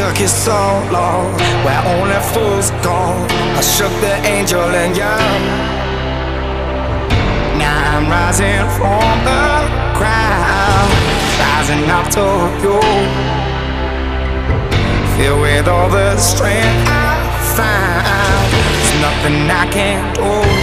took you so long, where only fools go. I shook the angel and you. Now I'm rising from the ground, rising up to you. Filled with all the strength I find, there's nothing I can't do.